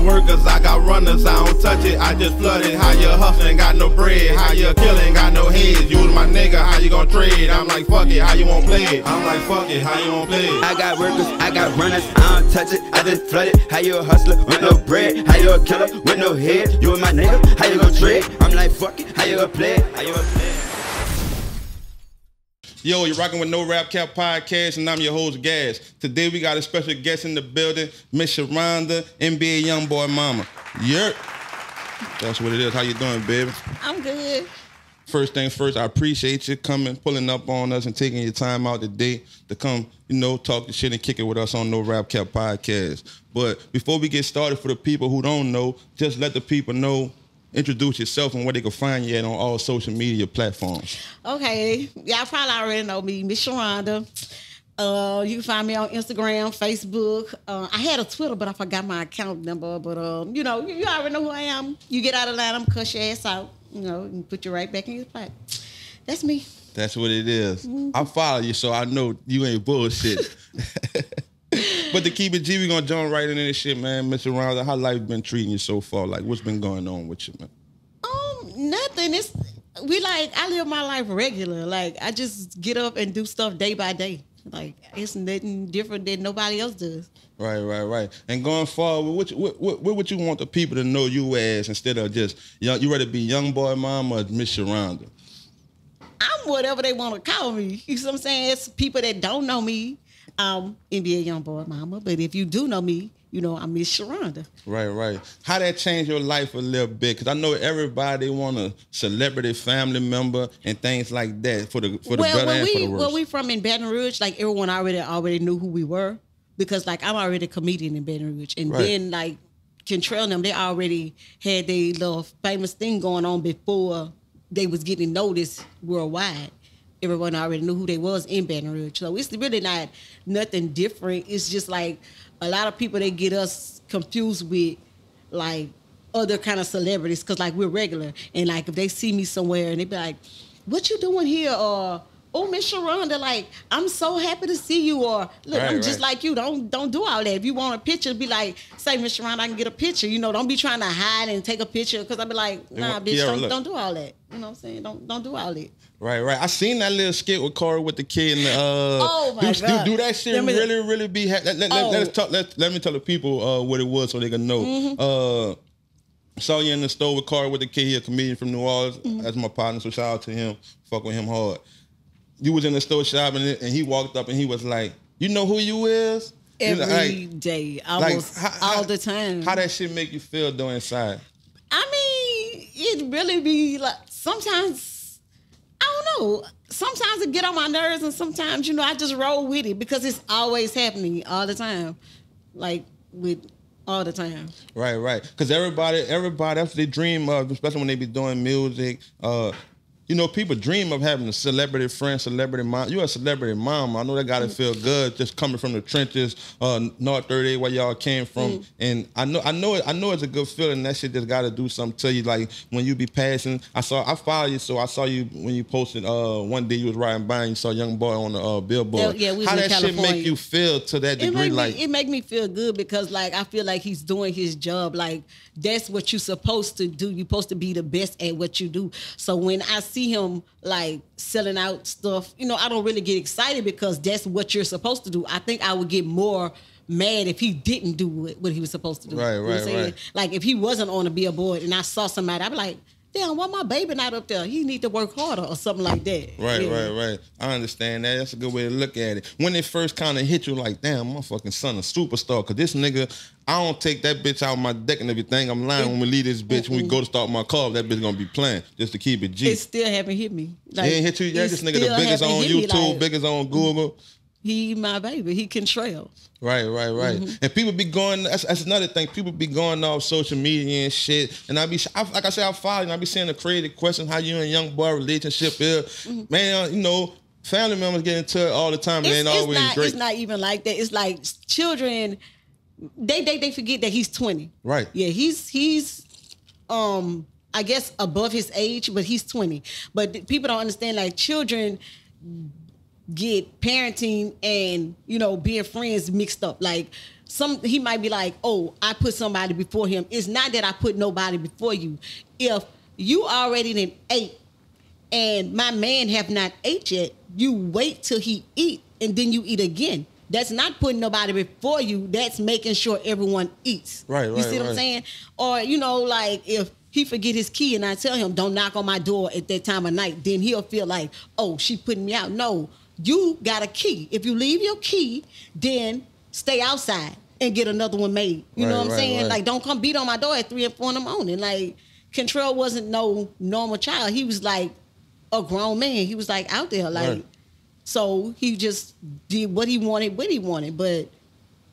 got workers, I got runners, I don't touch it, I just flood it. How you hustling, got no bread, how you killing, got no heads. You was my nigga, how you gonna trade? I'm like, fuck it, how you won't play it? I'm like, fuck it, how you won't play it? I got workers, I got runners, I don't touch it, I just flood it. How you a hustler with no bread? How you a killer with no head? You was my nigga, how you gonna trade? I'm like, fuck it, how you gonna play it? How you gonna play it? Yo, you're rocking with No Rap Cap Podcast, and I'm your host, Gas. Today we got a special guest in the building, Miss Sherhonda, NBA Youngboy Mama. Yep. That's what it is. How you doing, baby? I'm good. First things first, I appreciate you coming, pulling up on us, and taking your time out today to come, you know, talk the shit and kick it with us on No Rap Cap Podcast. But before we get started, for the people who don't know, just let the people know, introduce yourself and where they can find you at on all social media platforms. Okay, y'all probably already know me, Miss Sherhonda. Uh, you can find me on Instagram, Facebook. Uh, I had a Twitter, but I forgot my account number. But um, you know, you, you already know who I am. You get out of line, I'm cuss your ass out. You know, and put you right back in your spot. That's me. That's what it is. I follow you, so I know you ain't bullshit. but to keep it G, we gonna jump right into this shit, man. Mr. Rounder, how life been treating you so far? Like, what's been going on with you, man? Um, nothing. It's we like I live my life regular. Like I just get up and do stuff day by day. Like it's nothing different than nobody else does. Right, right, right. And going forward, what, what, what, what would you want the people to know you as instead of just young, you rather be young boy mom or Miss Sherhonda? I'm whatever they want to call me. You know what I'm saying? It's people that don't know me. Um, NBA young boy mama. But if you do know me, you know I'm Miss Sherhonda. Right, right. How that changed your life a little bit? Because I know everybody want a celebrity family member and things like that for the for the well, better and we for the worse. where we from in Baton Rouge, like everyone already already knew who we were because like I'm already a comedian in Baton Rouge, and Right. then like Kentrell them, they already had their little famous thing going on before they was getting noticed worldwide. Everyone already knew who they was in Baton Rouge, so it's really not nothing different. It's just like a lot of people they get us confused with like other kind of celebrities because like we're regular. And like if they see me somewhere and they be like what you doing here? or oh miss sherhonda like i'm so happy to see you or look Right, i'm just right. like you. Don't don't do all that. If you want a picture be like say miss sherhonda i can get a picture. You know don't be trying to hide and take a picture because i'll be like nah bitch yeah, don't, don't do all that. You know what i'm saying? Don't don't do all that Right, right. I seen that little skit with Corey with the kid and the, uh Oh, my do, God. Do, do that shit Let me- really, really be ha- let, let, Oh. Mm-hmm. let, us talk let, let me tell the people uh what it was so they can know. Uh saw you in the store with Corey with the kid, he a comedian from New Orleans. Mm-hmm. That's my partner, so shout out to him. Fuck with him hard. You was in the store shopping and he walked up and he was like, You know who you is? You know, every like- day, like, almost how- all how- the time How that shit make you feel though inside? I mean, it really be like sometimes I don't know. Sometimes it get on my nerves, and sometimes you know I just roll with it because it's always happening all the time, like with all the time. Right, right. Because everybody, everybody, that's they dream of, especially when they be doing music. Uh, you know, people dream of having a celebrity friend, celebrity mom. You're a celebrity mom. I know that gotta feel good just coming from the trenches, uh, North 38, where y'all came from. And I know, I know, it, I know it's a good feeling. That shit just gotta do something to you. Like when you be passing, I saw, I follow you, so I saw you when you posted. Uh, one day you was riding by and you saw a young boy on the uh, billboard. Yeah, yeah, we How that shit make you feel to that It degree? make Like me, it make me feel good because like I feel like he's doing his job. Like that's what you're supposed to do. You're supposed to be the best at what you do. So when I see him like selling out stuff, you know, I don't really get excited because that's what you're supposed to do. I think I would get more mad if he didn't do what, what he was supposed to do. Right, You know right, right. Like if he wasn't on to be a billboard and I saw somebody, I'd be like, damn, why my baby not up there? He need to work harder or something like that. Right, Yeah. right, right. I understand that. That's a good way to look at it. When it first kind of hit you, like, damn, my fucking son a superstar. Cause this nigga, I don't take that bitch out my deck and everything. I'm lying when we leave this bitch. When we go to start my car, that bitch gonna be playing just to keep it G. It still haven't hit me. He ain't hit you yet. it This nigga the biggest on YouTube, like, biggest on Google. He my baby. He Kentrell. Right, right, right. Mm-hmm. And people be going. That's, that's another thing. People be going off social media and shit. And I be, I, like I said, I follow. And I be seeing the creative questions. How you and young boy relationship is, Mm-hmm. man. You know, family members get into it all the time. and It's, always not. great. It's not even like that. It's like children. They they they forget that he's twenty. Right. Yeah. He's he's um I guess above his age, but he's twenty. But people don't understand. Like children get parenting and you know being friends mixed up. Like some he might be like, oh, I put somebody before him. It's not that I put nobody before you. If you already did ate and my man have not ate yet, you wait till he eat and then you eat again. That's not putting nobody before you. That's making sure everyone eats. Right, You right, see what I'm saying? Or you know, like if he forget his key and I tell him don't knock on my door at that time of night, then he'll feel like, oh, she putting me out. No, you got a key. If you leave your key, then stay outside and get another one made. You know what I'm right, saying? right. Like don't come beat on my door at three and four in the morning. Like Kentrell wasn't no normal child. He was like a grown man. He was like out there, like Right. so he just did what he wanted, what he wanted. But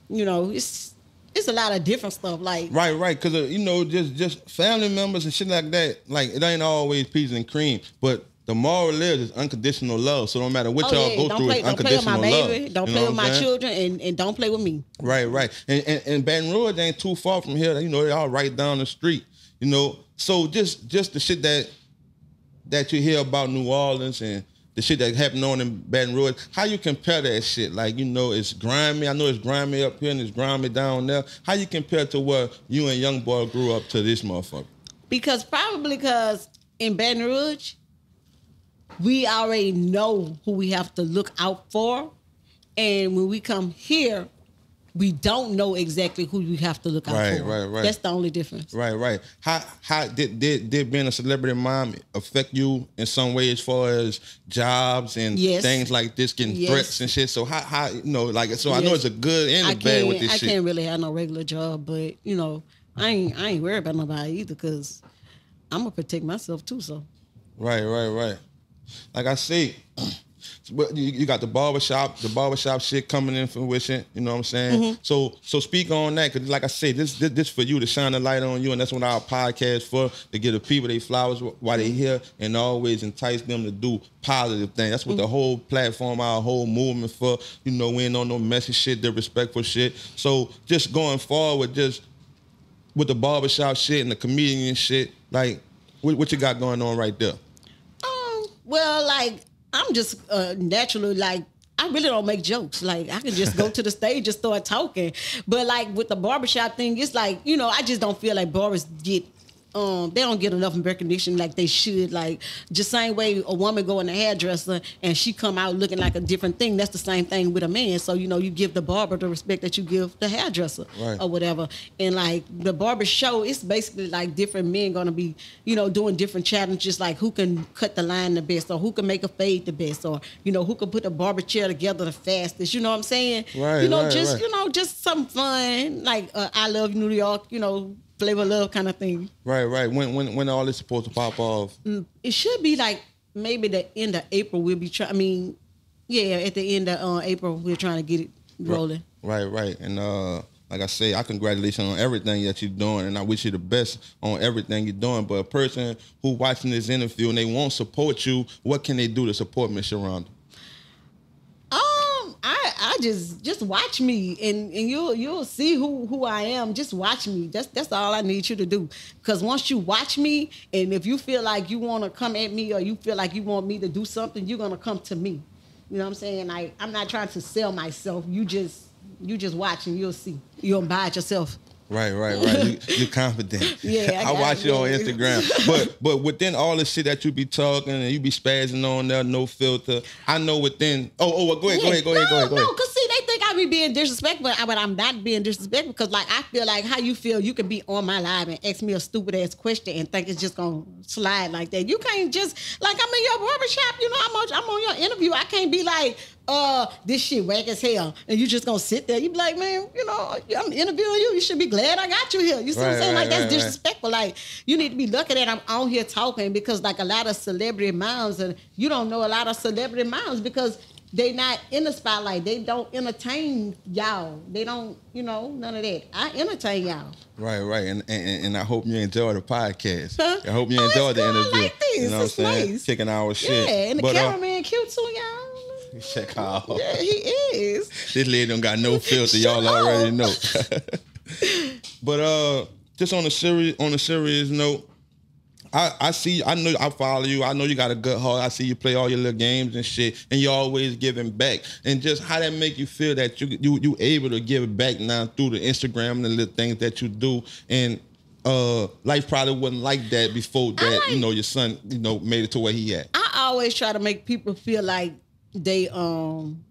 you know, it's it's a lot of different stuff. Like Right, right. Because uh, you know, just just family members and shit like that. Like it ain't always peas and cream, but the moral is is unconditional love. So no matter what oh y'all yeah, go don't through, play, it's don't play with my unconditional baby, love. don't You play with my saying? children, and, and don't play with me. Right, right. And, and and Baton Rouge ain't too far from here. You know, they all right down the street. You know, so just just the shit that that you hear about New Orleans and the shit that happened on in Baton Rouge, how you compare that shit? Like, you know, it's grimy. I know it's grimy up here and it's grimy down there. How you compare to where you and Young Boy grew up to this motherfucker? Because probably because in Baton Rouge, we already know who we have to look out for, and when we come here, we don't know exactly who we have to look out Right, for. right, right. Right. That's the only difference. Right, right. How how did did did being a celebrity mom affect you in some way as far as jobs and Yes. things like this, getting Yes. threats and shit? So how how you know like so I know it's a good and I a bad with this I shit. I can't really have no regular job, but you know, I ain't. I ain't worried about nobody either, cause I'm gonna protect myself too. So Right, right, right. Like I say, you, got the barbershop, the barbershop shit coming in fruition. You know what I'm saying? Mm-hmm. So so speak on that, cause like I say, this, this this for you to shine a light on you, and that's what our podcast for to give the people they flowers while they here, and always entice them to do positive things. That's what Mm-hmm. the whole platform, our whole movement for. You know, we ain't on no messy shit, the respectful shit. So just going forward, just with the barbershop shit and the comedian shit, like what, what you got going on right there? Well, like I'm just uh, naturally like I really don't make jokes. Like I can just go to the stage and start talking. But like with the barbershop thing, it's like you know I just don't feel like barbers get. Um, they don't get enough recognition like they should. Like just same way a woman go in the hairdresser and she come out looking like a different thing. That's the same thing with a man. So you know you give the barber the respect that you give the hairdresser Right. or whatever. And like the barber show, it's basically like different men gonna be, you know, doing different challenges, like who can cut the line the best, or who can make a fade the best, or you know, who can put a barber chair together the fastest. You know what I'm saying? Right, You know, right, just right. you know, just some fun, like uh, I love New York, you know, flavor love kind of thing. Right, right. When when when all this supposed to pop off? It should be like maybe the end of April. We'll be trying. I mean, yeah, at the end of uh, April, we're trying to get it rolling. Right, right. And uh like I say, I congratulate you on everything that you're doing, and I wish you the best on everything you're doing. But a person who watching this interview and they won't support you, what can they do to support Miss Sherhonda? I I just just watch me and and you'll you'll see who who I am. Just watch me. That's that's all I need you to do. Because once you watch me, and if you feel like you want to come at me or you feel like you want me to do something, you're gonna come to me. You know what I'm saying? Like I'm not trying to sell myself. You just you just watch and you'll see. You'll buy it yourself. Right, right, right. You, you're confident. Yeah, I I, watch you on. Instagram. But but within all the shit that you be talking and you be spazzing on there, no filter. I know within. Oh, oh, well, go ahead, go ahead, go ahead, go ahead, go ahead. no, cause see, they I be being disrespectful, but I'm not being disrespectful. Cause like I feel like how you feel, you can be on my live and ask me a stupid ass question and think it's just gonna slide like that. You can't just like I'm in your barbershop, you know, I'm on, I'm on your interview. I can't be like, uh, this shit whack as hell, and you just gonna sit there. You be like, man, you know, I'm interviewing you. You should be glad I got you here. You see what I'm saying? right, Like that's right, right. disrespectful. Like you need to be lucky that I'm on here talking because like a lot of celebrity moms and you don't know a lot of celebrity moms because they not in the spotlight. They don't entertain y'all. They don't, you know, none of that. I entertain y'all. Right, right, and, and and I hope you enjoy the podcast. Huh? I hope you Oh, enjoy the interview. like this. You know what I'm It's saying? nice. Kicking our shit. Yeah, and the But, uh, cameraman cute too, y'all. check out. Yeah, he is. This lady don't got no filter. Y'all already know. but uh, just on a serious on a serious note, I, I see. I know. I follow you. I know you got a good heart. I see you play all your little games and shit, and you're always giving back. And just how that make you feel that you you you able to give back now through the Instagram and the little things that you do. And uh, life probably wasn't like that before that. like- you know, your son, you know, made it to where he at. I always try to make people feel like they um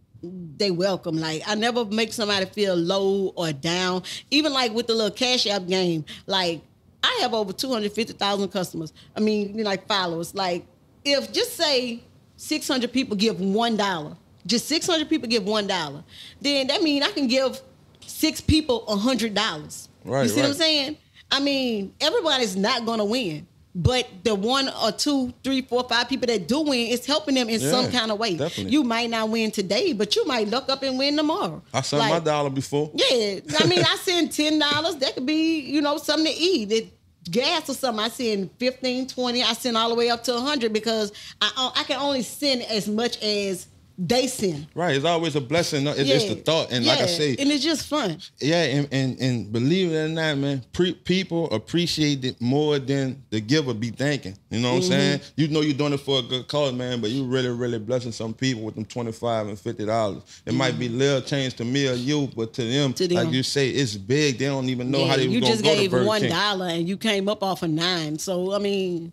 they welcome. Like I never make somebody feel low or down. Even like with the little cash app game, like I have over two hundred fifty thousand customers. I mean, you know, like followers. Like if just say six hundred people give one dollar, just six hundred people give one dollar, then that means I can give six people a hundred dollars. Right, You see what I'm saying? I mean, everybody's not gonna win. But the one or two, three, four, five people that do win, it's helping them in some kind of way. definitely. You might not win today, but you might look up and win tomorrow. I sent my dollar before. Yeah, I mean, I send ten dollars. That could be, you know, something to eat. It, gas or something. I send 15, 20. I send all the way up to hundred because I I can only send as much as they send. Right. It's always a blessing. It's, it's the thought. And like I Yeah, say, and it's just fun. Yeah, and, and and believe it or not, man, pre- people appreciate it more than the giver be thinking. You know what Mm-hmm. I'm saying? You know you're doing it for a good cause, man, but you really, really blessing some people with them twenty five and fifty dollars. It might be little change to me or you, but to them, Mm-hmm. To them. like you say, it's big. They don't even know Yeah, how they you just go gave to Burger one King. dollar and you came up off of nine. So I mean,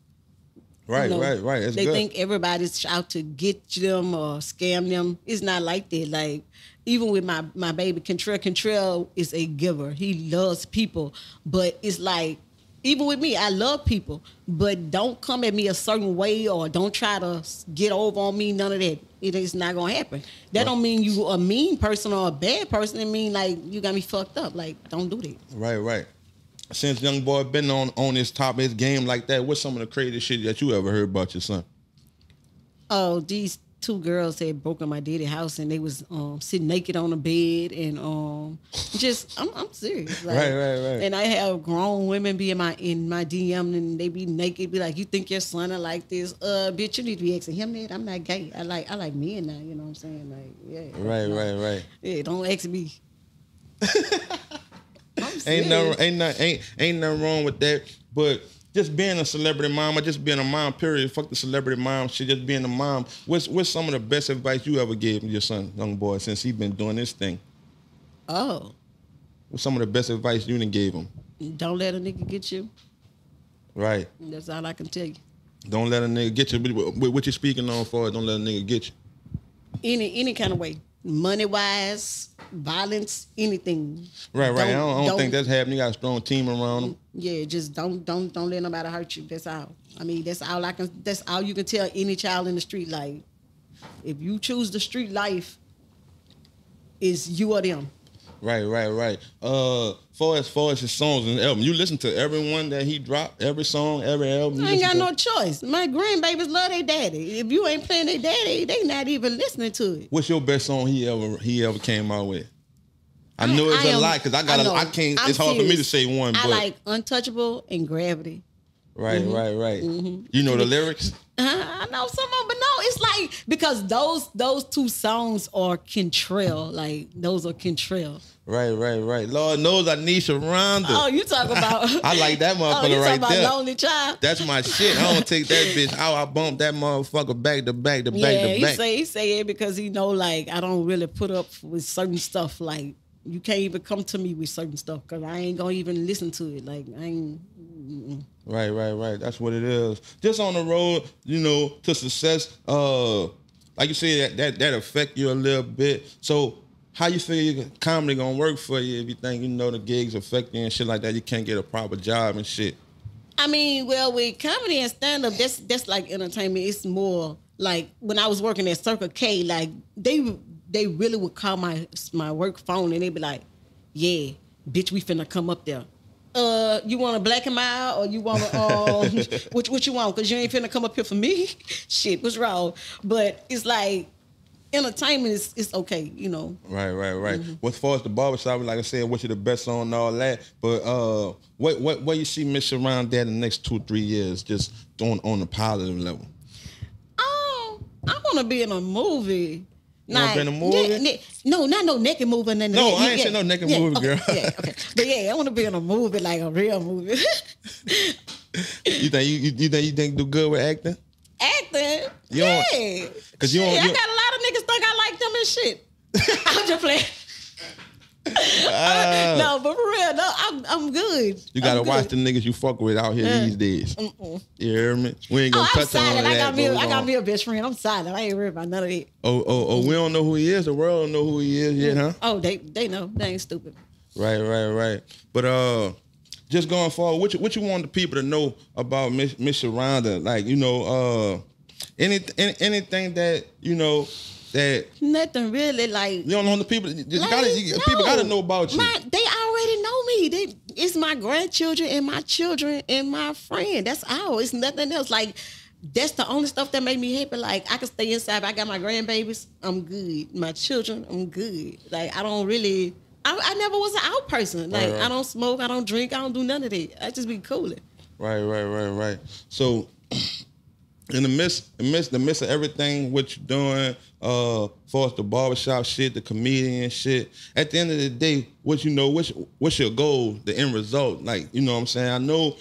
Right, you know, right, right. It's they good. think everybody's out to get them or scam them. It's not like that. Like even with my my baby Kentrell, Kentrell is a giver. He loves people, but it's like even with me, I love people, but don't come at me a certain way or don't try to get over on me. None of that. It is not gonna happen. That don't mean you a mean person or a bad person. It mean like you got me fucked up. Like don't do that. Right, right. Since young boy been on on this top his game like that, what's some of the craziest shit that you ever heard about your son? oh, these two girls had broken my daddy house and they was um, sitting naked on the bed and um, just I'm, I'm serious. Like, Right, right, right. And I have grown women be in my in my DM and they be naked, be like, "You think your son are like this? Uh, bitch, you need to be asking him that. I'm not gay. I like I like men now. You know what I'm saying? Like, yeah. Right, right, right. Yeah, don't ask me. Ain't nothing, ain't nothing, ain't ain't nothing wrong with that. But just being a celebrity mom, or just being a mom, period. Fuck the celebrity mom shit. Just being a mom. What's what's some of the best advice you ever gave your son, young boy, since he's been doing this thing? Oh, What's some of the best advice you done gave him? don't let a nigga get you. Right. That's all I can tell you. Don't let a nigga get you. What you speaking on for? Don't let a nigga get you. any any kind of way, money wise, violence, anything. Right, right. I don't, I don't think don't- that's happening. You got a strong team around them. Yeah, just don't don't don't let nobody hurt you. That's all. I mean, that's all I can. That's all you can tell any child in the street life. If you choose the street life, is you or them. Right, right, right. Uh, far as far as his songs and album, you listen to every one that he dropped, every song, every album. you I ain't got to? no choice. My grandbabies love their daddy. If you ain't playing their daddy, they not even listening to it. What's your best song he ever he ever came out with? I know it's a a lot because I got know. I can't. I'm it's hard for me to say one, I but like Untouchable and Gravity. Mm-hmm. right, right, right. You know the lyrics. I know some of them, but no, it's like because those those two songs are Kentrell. Like those are Kentrell. Right, right, right. Lord knows I need Sherhonda. Oh, you talk about I like that motherfucker Oh, motherfucker you talking right about there. Lonely Child? That's my shit. I don't take that bitch out. I bump that motherfucker back to back to back yeah, to he back. say he say it because he know like I don't really put up with certain stuff. Like you can't even come to me with certain stuff because I ain't gonna even listen to it. Like I ain't. Right, right, right. That's what it is. Just on the road, you know, to success. Uh, like you said, that that, that affect you a little bit. So, how you feel comedy gonna work for you if you think you know the gigs affect you and shit like that? You can't get a proper job and shit. I mean, well, with comedy and stand up, that's that's like entertainment. It's more like when I was working at Circle K, like they they really would call my my work phone and they'd be like, "Yeah, bitch, we finna come up there." Uh, you want to black him out or you want to um, what what you want? Cause you ain't finna come up here for me. Shit, what's wrong? But it's like entertainment is is okay, you know. Right, right, right. Well, as far as the barbershop, like I said, what you the best on and all that. But uh, what what what you see Miss around there in the next two three years, just doing on the positive level. Oh, I want to be in a movie. You wanna in a movie? Ne- no, not no naked movie. then- No, yeah, I ain't yeah, saying no naked yeah, movie, okay, girl. Yeah, okay. But yeah, I want to be in a movie, like a real movie. You think you, you, you think you think do good with acting? Acting. You yeah. 'cause you don't- Shit, I got a lot of niggas think I like them and shit. I'm just playing. Ah. no, but for real, no, I'm I'm good. You gotta I'm watch good. the niggas you fuck with out here these days. You hear me? We ain't Oh, gonna I'm touch on that. I got me. A, but I got me a best friend. I'm silent. I ain't worried about none of it. Oh, oh, oh, we don't know who he is. The world don't know who he is yet, huh? Oh, they they know. They ain't stupid. Right, right, right. But uh, just going forward, what you, what you want the people to know about Miss Miss Sherhonda? Like, you know, uh, any, any anything that you know that Nothing really like. you don't know the people. You like, gotta, you, no. people gotta know about you. My, they already know me. They it's my grandchildren and my children and my friend. That's all. It's nothing else. Like that's the only stuff that made me happy. Like I can stay inside. I got my grandbabies. I'm good. My children. I'm good. Like I don't really. I, I never was an out person. Like Right, right. I don't smoke. I don't drink. I don't do none of that. I just be cooling. Right, right, right, right. So, in the midst, in the midst, of everything, what you're doing, uh, far as the barbershop shit, the comedian shit. At the end of the day, what you know, what's what's your goal, the end result? Like, you know what I'm saying? I know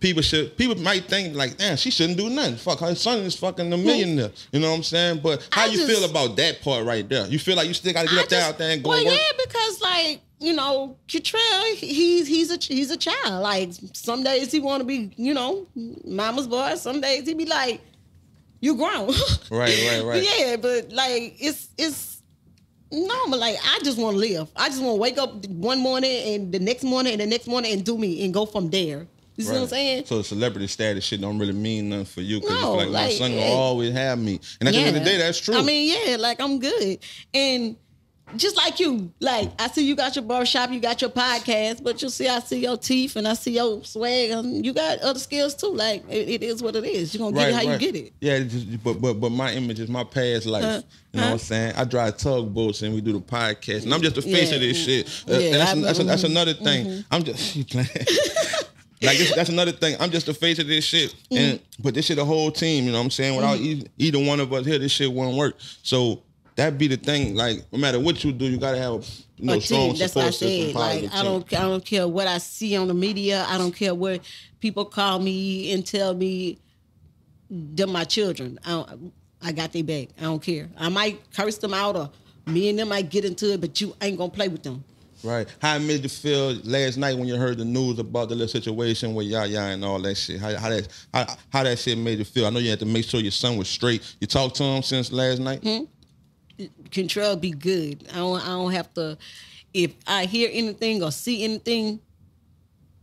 people should, people might think like, damn, she shouldn't do nothing. Fuck, her son is fucking a millionaire. You know what I'm saying? But how I you just- feel about that part right there? You feel like you still got to get I up there, just- out there and go well, work? yeah, because like you know, Kentrell, he's he's a he's a child. Like some days he want to be, you know, mama's boy. Some days he be like, you grown. Right, right, right. yeah, but like it's it's normal. Like I just want to live. I just want to wake up one morning and the next morning and the next morning and do me and go from there. You see what I'm saying? So the celebrity status shit don't really mean nothing for you because No, feel like, my like, son yeah. will always have me. And at the end of the day, that's true. I mean, yeah, like I'm good. And just like you, like I see you got your barbershop, you got your podcast, but you see I see your teeth and I see your swag and you got other skills too. Like it, it is what it is. You're gonna get it how you get it. Yeah, just, but but but my image is my past life. Huh? You know Huh? what I'm saying? I drive tugboats and we do the podcast, and I'm just the face Yeah. of this shit. Uh, Yeah, and that's, I- that's, that's mhm, another thing. I'm just you playing. like this, that's another thing. I'm just the face of this shit, Mm. and but this shit a whole team. You know what I'm saying? Without Mm-hmm. e- either one of us here, this shit won't work. So. That be the thing. Like no matter what you do, you gotta have a you know, a strong team. That's what I said. Like I don't, I don't care what I see on the media. I don't care what people call me and tell me. They're my children. I, don't, I got their back. I don't care. I might curse them out or me and them might get into it, but you ain't gonna play with them. Right. How it made you feel last night when you heard the news about the little situation with Yaya and all that shit? How, how that how, how that shit made you feel? I know you had to make sure your son was straight. You talked to him since last night. Hmm? Kentrell be good. I don't. I don't have to. If I hear anything or see anything,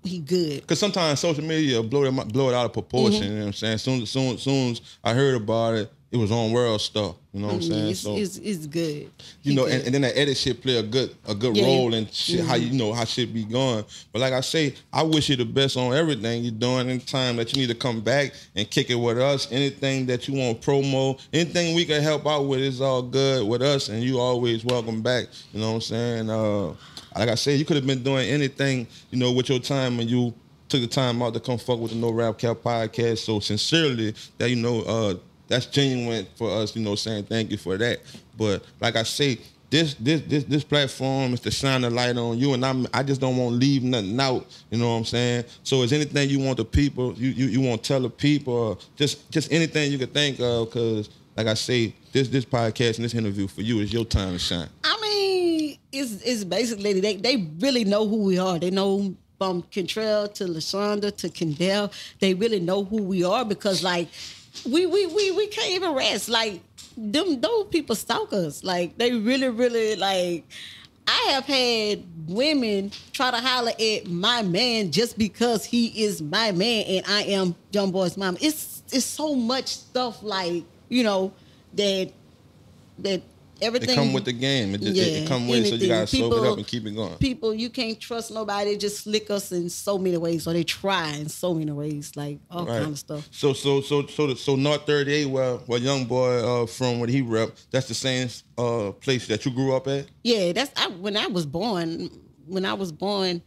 he good. Cause sometimes social media blow it blow it out of proportion. Mm-hmm. You know what I'm saying? Soon soon soon as I heard about it, it was on world stuff. You know what I'm saying? Mm, It's, so it's, it's good. you know, and, and then that edit shit play a good a good Yeah, role in shit, how Mm-hmm. you know how shit be going. But like I say, I wish you the best on everything you're doing. Anytime that you need to come back and kick it with us, anything that you want promo, anything we can help out with is all good with us, and you always welcome back. You know what I'm saying? Uh, like I said, you could have been doing anything, you know, with your time when you took the time out to come fuck with the No Rap Cap podcast. So sincerely, that you know, uh, that's genuine for us, you know, saying thank you for that. But like I say, this this this this platform is to shine the light on you, and I'm I just don't want to leave nothing out. You know what I'm saying? So is anything you want the people, you you, you want to tell the people, just just anything you could think of, because like I say, this this podcast and this interview for you is your time to shine. I mean, it's it's basically they they really know who we are. They know from Kentrell to Lashonda to Kendall. They really know who we are because like we we we we can't even rest. Like them those people stalk us. Like they really really like. I have had women try to holler at my man just because he is my man and I am Young Boy's mom. It's it's so much stuff like you know that that everything It come with the game. It, just, it, it come with it, so you gotta soak it up and keep it going. People, you can't trust nobody. Just slick us in so many ways, or they try in so many ways, like all Right. kind of stuff. So so so so the, so North 38, well, where young boy uh, from what he rep, that's the same uh, place that you grew up at. Yeah, that's I, when I was born. When I was born,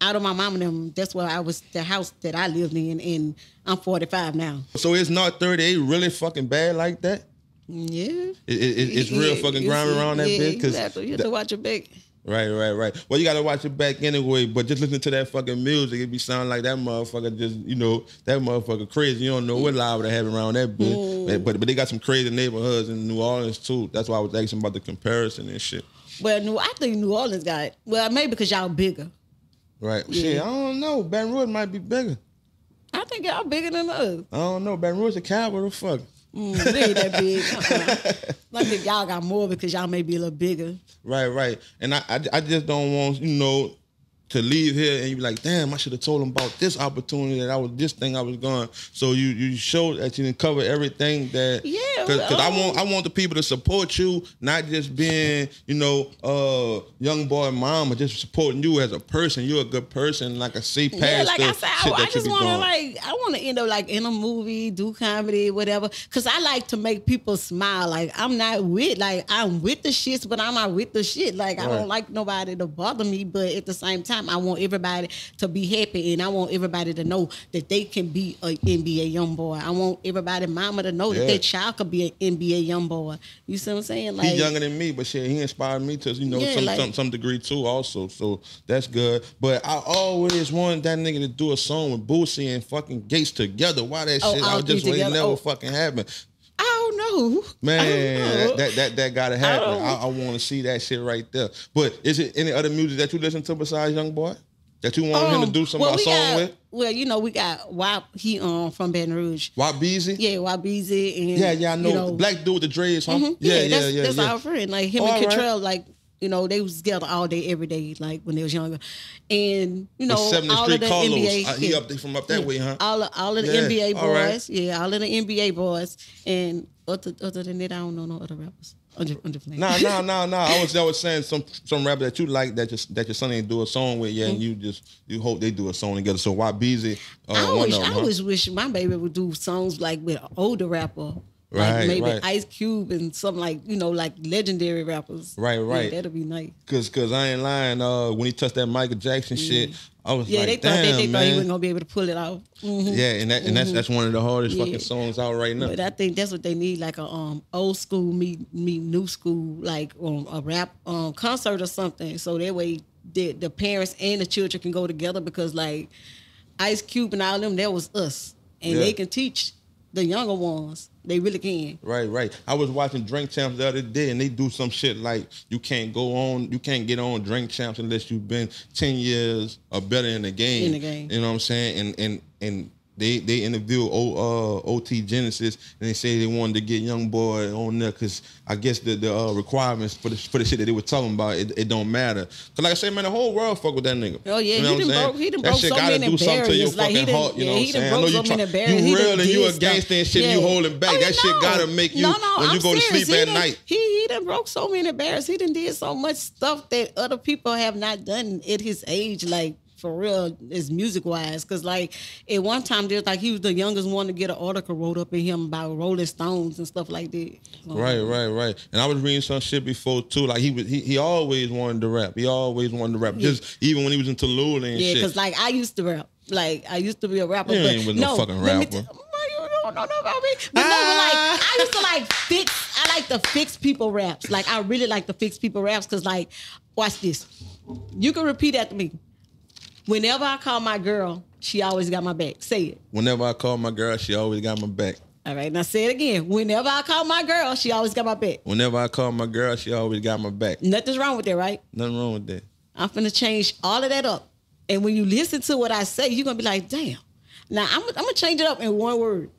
out of my mom and them, that's where I was. The house that I lived in, and I'm 45 now. So it's North 38 really fucking bad like that? Yeah, It, it, it- it's real Yeah, fucking it's- grimy around that yeah, bitch. You have to, you have to watch your back. Right, right, right. Well, you gotta watch it back anyway. But just listen to that fucking music, it be sounding like that motherfucker just, you know, that motherfucker crazy. You don't know what live they have around that bitch. Mm. But but they got some crazy neighborhoods in New Orleans too. That's why I was asking about the comparison and shit. Well, New, I think New Orleans got well, maybe because y'all bigger. Right. Shit, I don't know. Baton Rouge might be bigger. I think y'all bigger than us. I don't know. Baton Rouge, the capital, fuck. Mm, we ain't that big. Uh-uh. Think y'all got more because y'all may be a little bigger. Right, right. And I, I, I just don't want you know to leave here and you be like, damn, I should have told him about this opportunity that I was this thing I was going. So you you show that you didn't cover everything that Yeah, because I want I want the people to support you, not just being you know uh young boy mom, but just supporting you as a person. You're a good person, like a C past Yeah, like I said, I, shit I just want to like, I want to end up like in a movie, do comedy, whatever. Cause I like to make people smile. Like I'm not with, like I'm with the shits, but I'm not with the shit. Like I don't like nobody to bother me, but at the same time, I want everybody to be happy, and I want everybody to know that they can be an NBA young boy. I want everybody, mama, to know Yeah. that their child could be an NBA young boy. You see what I'm saying? Like He's younger than me, but shit, he inspired me to you know Yeah, some, like- some some degree too, also. So that's good. But I always wanted that nigga to do a song with Boosie and fucking Gates together. Why that Oh, shit? I just three it together? never Oh. fucking happened. I don't know. I Man, don't know. that, that that gotta happen. don't- I, I want to see that shit right there. But is it any other music that you listen to besides Young Boy that you want him to Um, do some well, song got, with? Well, you know, we got WAP, he um from Baton Rouge. Why Beezy? Yeah, YBZ and yeah, yeah, I know. You know black dude with the dreads, huh? Mhm. Yeah, yeah, that's, yeah, that's yeah. our friend. Like him All and right. Like you know, they was together all day, every day, like when they was younger. And you know, With 70th all of the Carlos. NBA, Uh, he up there from up that way, huh? All of, all of the Yeah, NBA all right. boys, yeah, all of the NBA boys, and other other than that, I don't know no other rappers. Just, just playing. Nah, nah, nah, nah. I was I was saying some some rapper that you like that your that your son ain't do a song with yet, and you just you hope they do a song together. So why Beezy? Uh, I always, them, I huh? always wish my baby would do songs like with an older rapper. Right, like maybe right. Ice Cube and some like, you know, like legendary rappers. Right, Yeah, right. that'll be nice. Cause, cause I ain't lying. Uh, when he touched that Michael Jackson shit, I was like, Yeah, like, they thought damn, that they thought he wasn't gonna be able to pull it off. Mhm. yeah, and that and that's that's one of the hardest Yeah. fucking songs out right now. But I think that's what they need, like a um old school meet meet new school, like um, a rap um concert or something. So that way the the parents and the children can go together because like Ice Cube and all them, that was us, and Yeah. they can teach the younger ones. They really can. Right, right. I was watching Drink Champs the other day, and they do some shit like you can't go on, you can't get on Drink Champs unless you've been ten years or better in the game. In the game. you know what I'm saying? And and and they they interviewed o, uh, OT Genasis, and they say they wanted to get Young Boy on there because I guess the the uh, requirements for the for the shit that they were talking about it, it don't matter. Cause like I said, man, the whole world fuck with that nigga. Oh, yeah, you know he done broke- he done that broke shit so gotta many do something to your barriers. Like, fucking done- heart. You yeah, know what I'm he done saying? I know broke you so try, many barriers. you He real and you a gangster and shit. and You holding back. Oh, that shit no. gotta make you No, no, when you I'm go to serious. sleep He at done- night. He he done broke so many barriers. He done did so much stuff that other people have not done at his age. Like for real, is music wise. Cause like at one time there's like he was the youngest one to get an article wrote up in him about Rolling Stones and stuff like that. So, Right, right, right. And I was reading some shit before too. Like he was, he, he always wanted to rap. He always wanted to rap. Yeah. Just even when he was in Tallulah and shit. Yeah, shit. cause like I used to rap. Like I used to be a rapper. You but ain't was no fucking rapper. you don't know about me. But no, like ah. I used to like fix. I like to fix people raps. Like I really like to fix people raps because like, watch this. You can repeat after me. Whenever I call my girl, she always got my back. Say it. Whenever I call my girl, she always got my back. All right, now say it again. Whenever I call my girl, she always got my back. Whenever I call my girl, she always got my back. Nothing's wrong with that, right? Nothing wrong with that. I'm finna change all of that up. And when you listen to what I say, you're gonna be like, damn. Now I'm, I'm gonna change it up in one word.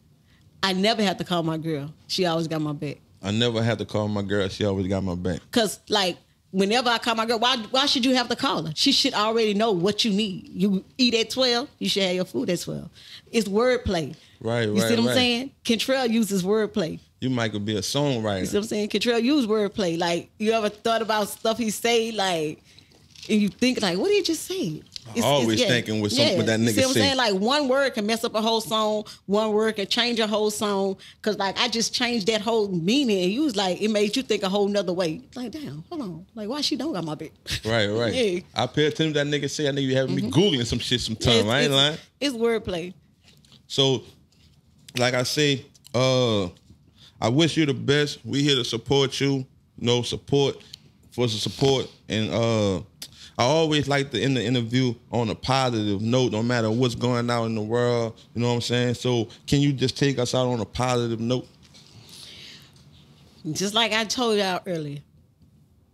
I never have to call my girl. She always got my back. I never had to call my girl. She always got my back. Cause like whenever I call my girl, why why should you have to call her? She should already know what you need. You eat at 12, you should have your food at 12. It's wordplay. Right, You right, You see what I'm right. saying? Kentrell uses wordplay. You might could be a songwriter. You see what I'm saying? Kentrell use wordplay. Like you ever thought about stuff he say, like, and you think like, what did he just say? Always thinking with something that You nigga see what I'm saying? Like one word can mess up a whole song. One word can change a whole song. Cause like I just changed that whole meaning, and you was like, it made you think a whole nother way. Like damn, hold on, like why she don't got my back? Right, right. Yeah. I pay attention to that nigga say. I know you having me googling some shit sometime. It's- I ain't it's, lying. It's wordplay. So, like I say, uh, I wish you the best. We here to support you. No support for the support. And uh, I always like to end the interview on a positive note, no matter what's going on in the world. You know what I'm saying? So can you just take us out on a positive note? Just like I told y'all earlier,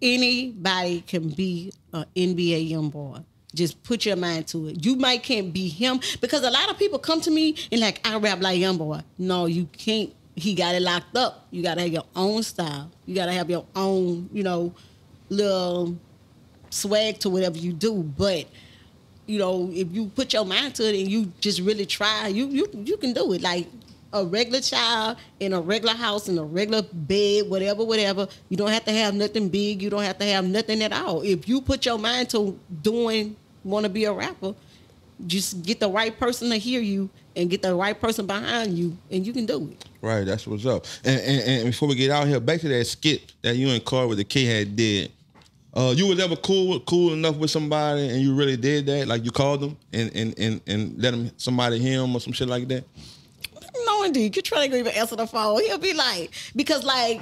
anybody can be an NBA young boy. Just put your mind to it. You might can't be him because a lot of people come to me and like I rap like young boy. No, you can't. He got it locked up. You gotta have your own style. You gotta have your own, you know, little swag to whatever you do. But you know, if you put your mind to it and you just really try, you you you can do it. Like a regular child in a regular house in a regular bed, whatever, whatever. You don't have to have nothing big. You don't have to have nothing at all. If you put your mind to doing, want to be a rapper, just get the right person to hear you and get the right person behind you, and you can do it. Right, that's what's up. And, and, and before we get out here, back to that skit that you and Carl with the K had did. Uh, you was ever cool cool enough with somebody and you really did that? Like you called them and and and, and let them somebody hear them or some shit like that? No, indeed. You're trying to even answer the phone. He'll be like, because like,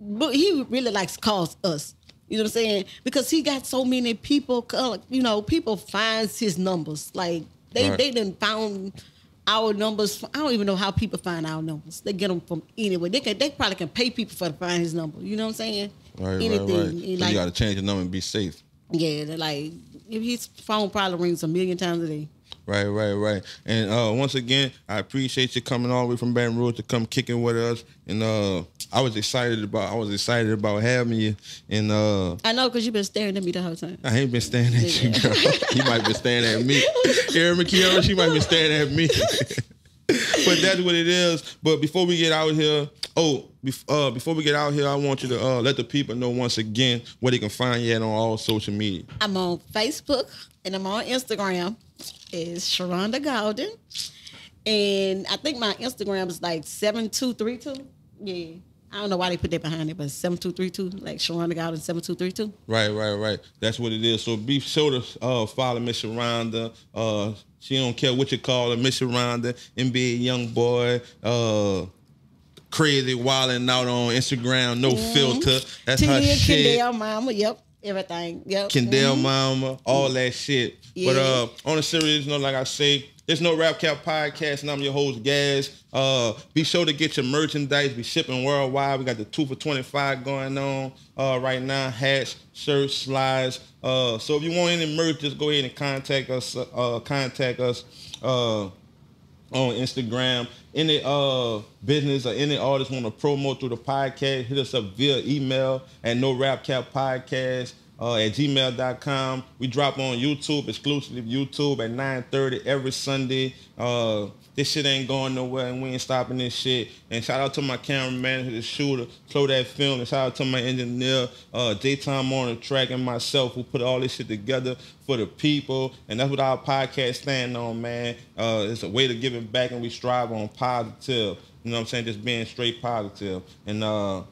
but he really likes calls us. You know what I'm saying? Because he got so many people. You know, people finds his numbers. Like they Right. they done found our numbers. I don't even know how people find our numbers. They get them from anywhere. They can. They probably can pay people for to find his number. You know what I'm saying? Right, Anything. right, right. So Like, you got to change your number and be safe. yeah, like if his phone probably rings a million times a day. Right, right, right. And uh, once again, I appreciate you coming all the way from Baton Rouge to come kicking with us. And uh, I was excited about I was excited about having you. And uh, I know because you've been staring at me the whole time. I ain't been staring at you, girl. you might be staring at me. Erin Kiara, she might be staring at me. but that's what it is. But before we get out here, oh, uh, before we get out here, I want you to uh, let the people know once again where they can find you at on all social media. I'm on Facebook and I'm on Instagram. Is Sherhonda Gaulden. And I think my Instagram is like 7232. Yeah. I don't know why they put that behind it, but 7232, like Sherhonda Gaulden 7232. Right, right, right. That's what it is. So be sure to uh, follow Miss Sherhonda. Uh, she don't care what you call her, Miss Sherhonda, NBA young boy, uh, crazy wilding out on Instagram, no filter. That's her Tia, shit. Kendall, Mama, yep, everything. Yep. Kendall Mhm. Mama, all that shit. But uh, on a serious note, like I say, there's no Rap Cap podcast, and I'm your host, Gas. Uh, be sure to get your merchandise. We shipping worldwide. We got the two for 25 going on uh, right now. Hats, shirts, slides. Uh, so if you want any merch, just go ahead and contact us. Uh, contact us. Uh, on Instagram. Any uh business or any artist want to promote through the podcast, hit us up via email at no rap cap podcast uh, at gmail.com. We drop on YouTube, exclusively YouTube at 9:30 every Sunday. Uh this shit ain't going nowhere and we ain't stopping this shit. And shout out to my cameraman, the shooter, Slow That Film, and shout out to my engineer, uh, Daytime on the track, and myself who put all this shit together for the people. And that's what our podcast stand on, man. Uh, it's a way to give it back and we strive on positive. You know what I'm saying? Just being straight positive. And uh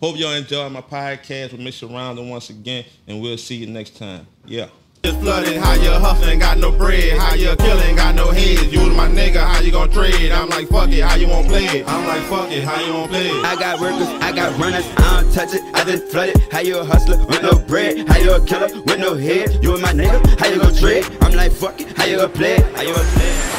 hope y'all enjoy my podcast with Mr. Sherhonda once again, and we'll see you next time. Yeah. Just flooded, how you hustling, got no bread, how you killing, got no heads. You was my nigga, how you gon' trade? I'm like, fuck it, how you won't play it? I'm like, fuck it, how you won't play it? I got workers, I got runners, I don't touch it, I just flood it. How you a hustler with no bread? How you a killer with no head? You and my nigga, how you gon' trade? I'm like, fuck it, how you gonna play it? How you gonna play it?